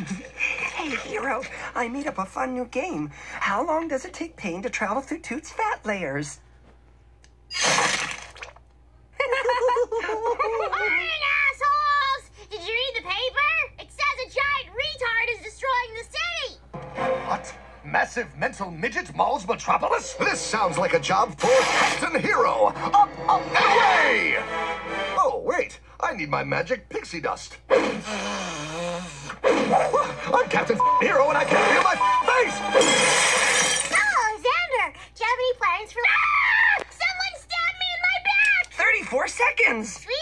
Hey, Hero, I made up a fun new game. How long does it take Pain to travel through Toot's fat layers? Morning, assholes! Did you read the paper? It says a giant retard is destroying the city! What? Massive mental midget mauls Metropolis? This sounds like a job for Captain Hero. Up, up, and away! Oh, wait. I need my magic pixie dust. I'm Captain Hero, and I can't feel my face! Oh, Xandir! Do you have any plans for... Ah! Someone stabbed me in my back! 34 seconds! Sweet